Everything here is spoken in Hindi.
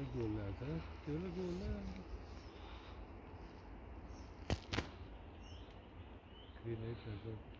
का गोल आता है केवल गोल है ग्रीन लाइट